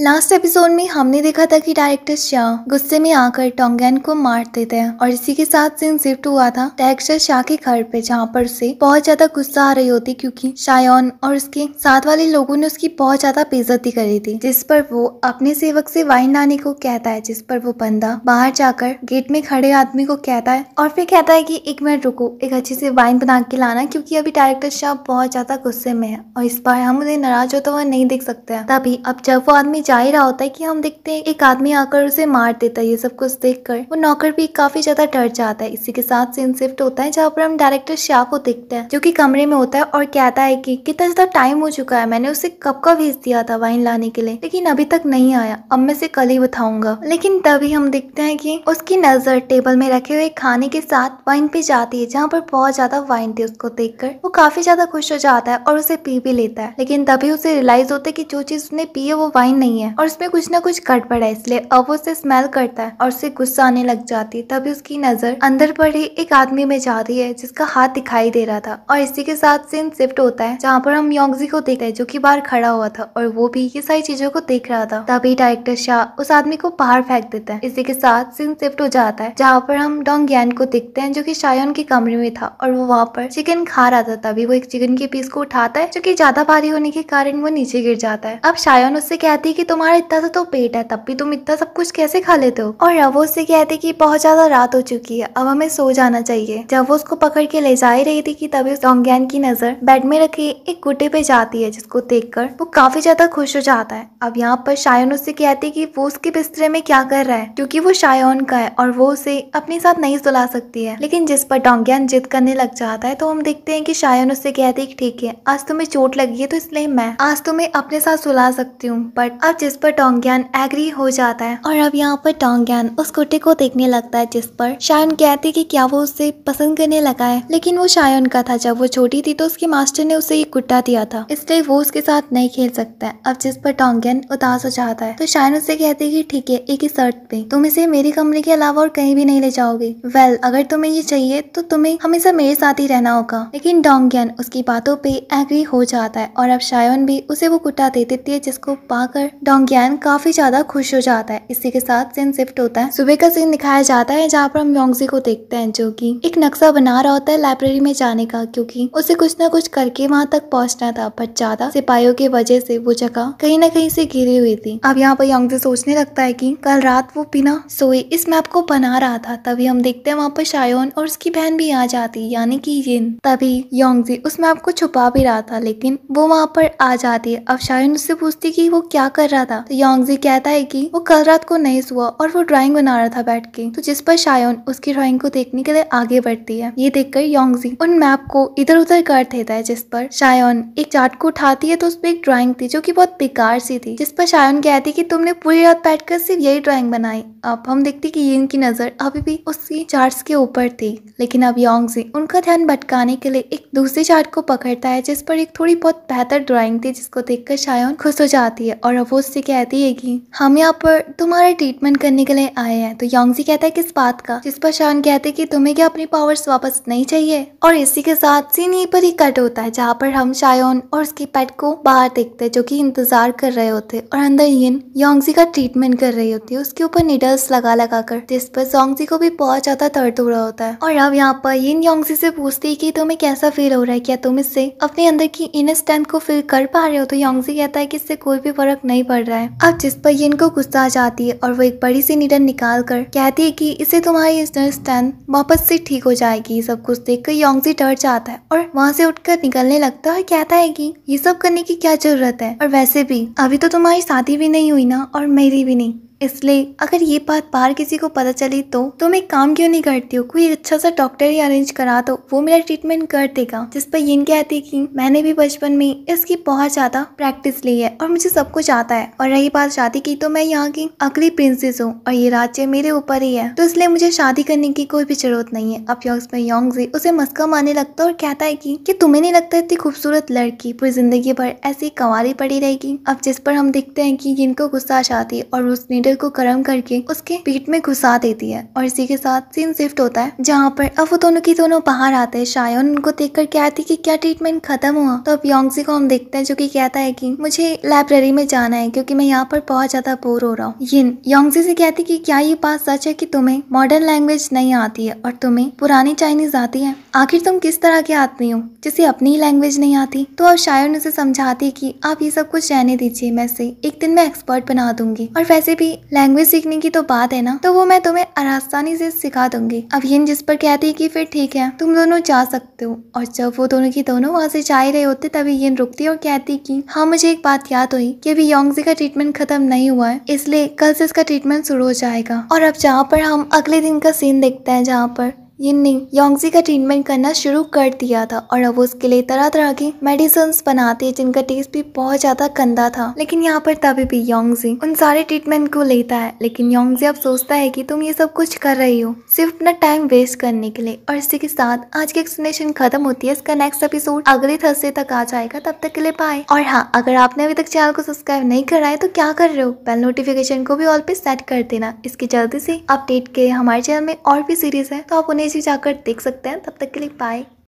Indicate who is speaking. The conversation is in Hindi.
Speaker 1: लास्ट एपिसोड में हमने देखा था कि डायरेक्टर शाह गुस्से में आकर टोंगैन को मार देते हैं और इसी के साथ सीन शिफ्ट हुआ था डायरेक्टर शाह के घर पे, जहाँ पर उसे बहुत ज़्यादा गुस्सा आ रही होती क्योंकि शायन और उसके साथ वाले लोगों ने उसकी बहुत ज़्यादा बेजती करी थी, जिस पर वो अपने सेवक से वाइन लाने को कहता है, जिस पर वो बंदा बाहर जाकर गेट में खड़े आदमी को कहता है और फिर कहता है की एक मिनट रुको, एक अच्छे से वाइन बना के लाना क्योंकि अभी डायरेक्टर शाह बहुत ज़्यादा गुस्से में है और इस बार हम उन्हें नाराज़ होता हुआ नहीं देख सकते तभी अब जब वो आदमी जा ही रहा होता है कि हम देखते हैं, एक आदमी आकर उसे मार देता है, ये सब कुछ देखकर। वो नौकर भी काफ़ी ज़्यादा डर जाता है। इसी के साथ सीन शिफ्ट होता है, जहाँ पर हम डायरेक्टर शाह को देखते हैं, जो की कमरे में होता है और कहता है की, कितना ज़्यादा टाइम हो चुका है, मैंने उसे कब का भेज दिया था वाइन लाने के लिए? लेकिन अभी तक नहीं आया। अब मैं से कल ही बताऊँगा। लेकिन तभी हम देखते हैं कि उसकी नज़र टेबल में रखे हुए खाने के साथ वाइन पे जाती है, जहाँ पर बहुत ज़्यादा वाइन थी उसको देखकर। वो काफ़ी ज़्यादा खुश हो जाता है और उसे पी भी लेता है। लेकिन तभी उसे रियलाइज़ होता है कि जो चीज़ उसने पी है, वो वाइन नहीं है। और उसमें कुछ ना कुछ गड़बड़ है, इसलिए अब वो उसे स्मेल करता है और उसे गुस्सा आने लग जाती है। तभी उसकी नज़र अंदर पड़े एक आदमी में जाती है, जिसका हाथ दिखाई दे रहा था। और इसी के साथ सीन शिफ्ट होता है, जहाँ पर हम योंगजी को देखते हैं, जो की बाहर खड़ा हुआ था और वो भी ये सारी चीज़ों को देख रहा था। तभी डायरेक्टर शाह उस आदमी को बाहर फेंक देता है। इसी के साथ सीन शिफ्ट हो जाता है, जहाँ पर हम डोंग ज्ञान को देखते हैं, जो की शायन के कमरे में था और वो वहाँ पर चिकन खा रहा था। तभी वो एक चिकन के पीस को उठाता है, जो की ज़्यादा भारी होने के कारण वो नीचे गिर जाता है। अब शायन उससे कहती की तुम्हारा इतना सा तो पेट है, तब भी तुम इतना सब कुछ कैसे खा लेते हो? और अब वो उससे कहती कि बहुत ज़्यादा रात हो चुकी है, अब हमें सो जाना चाहिए। जब वो उसको पकड़ के ले जा ही रही थी कि तभी डोंगैन की नज़र बेड में रखी एक गुड्डे पे जाती है, जिसको देखकर वो काफ़ी ज़्यादा खुश हो जाता है। अब यहाँ पर शायन उससे कहती कि वो उसके बिस्तरे में क्या कर रहा है? क्योंकि वो शायन का है और वो उसे अपने साथ नहीं सुला सकती है। लेकिन जिस पर डोंगैन जिद करने लग जाता है तो हम देखते हैं कि शायन उससे कहती है ठीक है, आज तुम्हें चोट लगी है तो इसलिए मैं, आज तुम्हें अपने साथ सुला सकती हूँ बट अब जिस पर डोंगैन एग्री हो जाता है और अब यहाँ पर टोंगैन उस कुटे को देखने लगता है जिस पर शायन कहती कि क्या वो उसे पसंद करने लगा है। लेकिन वो शायन का था। जब वो छोटी थी तो उसके मास्टर ने उसे ये कुट्टा दिया था। इसलिए वो उसके साथ नहीं खेल सकता है। अब जिस पर टोंगैन उदास हो जाता है तो शायन उससे कहती कि ठीक है, एक ही शर्त पे। तुम इसे मेरे कमरे के अलावा और कहीं भी नहीं ले जाओगे। वेल अगर तुम्हें ये चाहिए तो तुम्हें हमेशा मेरे साथ ही रहना होगा। लेकिन डोंगैन उसकी बातों पे एग्री हो जाता है और अब शायन भी उसे वो कुट्टा दे देती है जिसको पाकर डोंगैन काफ़ी ज़्यादा खुश हो जाता है। इसी के साथ सीन शिफ्ट होता है। सुबह का सीन दिखाया जाता है, जहाँ पर हम योंगजी को देखते हैं, जो कि एक नक्शा बना रहा होता है लाइब्रेरी में जाने का, क्योंकि उसे कुछ ना कुछ करके वहाँ तक पहुँचना था पर ज़्यादा सिपाहियों की वजह से वो जगह कहीं ना कहीं से घिरी हुई थी। अब यहाँ पर योंगजी सोचने लगता है की कल रात वो बिना सोए इस मैप को बना रहा था, तभी हम देखते हैं वहाँ पर शायोन और उसकी बहन भी आ जाती, यानी कि यिन तभी योंगजी उस मैप को छुपा भी रहा था, लेकिन वो वहाँ पर आ जाती है। अब शायोन उससे पूछती कि वो क्या कर रहा था। तो योंगजी कहता है कि वो कल रात को नहीं सुआ और वो ड्राइंग बना रहा था बैठ के। तो जिस पर शायन उसकी ड्राइंग को देखने के लिए आगे बढ़ती है। ये देखकर योंगजी उन मैप को इधर उधर कर देता है, जिस पर शायन एक चार्ट को उठाती है तो उसपे एक ड्राइंग थी, जो कि बहुत बेकार सी थी, जिस पर शायन कहती की तुमने पूरी रात बैठकर सिर्फ़ यही ड्राइंग बनाई। अब हम देखते कि ये इनकी नज़र अभी भी उसकी चार्ट के ऊपर थी। लेकिन अब योंगजी उनका ध्यान भटकाने के लिए एक दूसरे चार्ट को पकड़ता है, जिस पर एक थोड़ी बहुत बेहतर ड्राइंग थी, जिसको देखकर शायन खुश हो जाती है। और अब वो उससे कहती है कि, हम यहाँ पर तुम्हारा ट्रीटमेंट करने के लिए आए हैं। तो योंगजी कहता है किस बात का, जिस पर शान कहते कि, तुम्हें क्या अपनी पावर्स वापस नहीं चाहिए? और इसी के साथ सीन यहीं पर ही कट होता है, जहाँ पर हम शायोन और उसकी पेट को बाहर देखते जो कि इंतज़ार कर रहे होते और अंदर यिन योंगजी का ट्रीटमेंट कर रही होती है, उसके ऊपर निडल्स लगा लगा कर, जिस पर योंगजी को भी बहुत ज़्यादा दर्द हो रहा होता है। और अब यहाँ पर यिन योंगजी से पूछती है कि, तुम्हें कैसा फील हो रहा है? क्या तुम इससे अपने अंदर की इन स्ट्रेंथ को फील कर पा रहे हो? तो योंगजी कहता है कि इससे कोई भी फ़र्क नहीं पड़ रहा है। अब जिस पर यिन को गुस्सा आ जाती है और वो एक बड़ी सी निडन निकाल कर कहती है कि इसे तुम्हारी स्ट्रेंथ वापस से ठीक हो जाएगी। सब कुछ देख कर योंगजी डर जाता है और वहाँ से उठकर निकलने लगता है और कहता है कि ये सब करने की क्या ज़रूरत है? और वैसे भी, अभी तो तुम्हारी शादी भी नहीं हुई ना और मेरी भी नहीं। इसलिए अगर ये बात बाहर किसी को पता चली तो तुम एक काम क्यों नहीं करती हो? कोई अच्छा सा डॉक्टर ही अरेंज करा दो, वो मेरा ट्रीटमेंट कर देगा। जिस पर यिन कहती कि मैंने भी बचपन में इसकी बहुत ज़्यादा प्रैक्टिस ली है और मुझे सब कुछ आता है। और रही बात शादी की तो मैं यहाँ की अगली प्रिंसेस हूँ और ये राज्य मेरे ऊपर ही है। तो इसलिए मुझे शादी करने की कोई भी ज़रूरत नहीं है। अब में योंग उसे मस्का मारने लगता और कहता है की, कि तुम्हें नहीं लगता इतनी खूबसूरत लड़की? पूरी ज़िंदगी भर ऐसी कंवारी पड़ी रहेगी। अब जिस पर हम देखते हैं कि इनको गुस्सा आ जाती और उस नीडल को गर्म करके उसके पीठ में घुसा देती है और इसी के साथ सीन शिफ्ट होता है, जहाँ पर अब वो दोनों की दोनों बाहर आते हैं। शायन उनको देखकर कहती कि क्या ट्रीटमेंट खत्म हुआ। तो अब योंगजी को हम देखते हैं, जो कि कहता है कि मुझे लाइब्रेरी में जाना है, क्योंकि मैं यहाँ पर बहुत ज़्यादा बोर हो रहा हूँ। योंगजी से कहती कि क्या ये बात सच है कि तुम्हें मॉडर्न लैंग्वेज नहीं आती है और तुम्हें पुरानी चाइनीज़ आती है? आखिर तुम किस तरह के आदमी हो, जिसे अपनी लैंग्वेज नहीं आती? तो अब शायन उसे समझाती कि आप ये सब कुछ रहने दीजिए, मैं से एक दिन मैं एक्सपर्ट बना दूँगी। और वैसे भी लैंग्वेज सीखने की तो बात है ना तो वो मैं तुम्हें आसानी से सिखा दूँगी। अब यिन जिस पर कहती है कि फिर ठीक है, तुम दोनों जा सकते हो। और जब वो दोनों की दोनों वहाँ से जा ही रहे होते, तभी यिन रुकती और कहती कि हाँ मुझे एक बात याद हुई कि अभी योंगजी का ट्रीटमेंट खत्म नहीं हुआ है, इसलिए कल से इसका ट्रीटमेंट शुरू हो जाएगा। और अब जहाँ पर हम अगले दिन का सीन देखते हैं, जहाँ पर यिन ने योंगजी का ट्रीटमेंट करना शुरू कर दिया था और अब उसके लिए तरह तरह की मेडिसिन बनाते जिनका टेस्ट भी बहुत ज़्यादा गंदा था। लेकिन यहाँ पर तभी भी योंगजी उन सारे ट्रीटमेंट को लेता है। लेकिन योंगजी अब सोचता है कि तुम ये सब कुछ कर रही हो, सिर्फ़ अपना टाइम वेस्ट करने के लिए। और इसी के साथ आज की एक्सप्लेनेशन खत्म होती है। इसका नेक्स्ट एपिसोड अगले थर्सडे तक आ जाएगा। तब तक के लिए पाए और हाँ अगर आपने अभी तक चैनल को सब्सक्राइब नहीं करा है तो क्या कर रहे हो? बेल नोटिफिकेशन को भी ऑल पे सेट कर देना। इसकी जल्दी से अपडेट के हमारे चैनल में और भी सीरीज़ है तो आप उन्हें इसी जाकर देख सकते हैं। तब तक के लिए बाय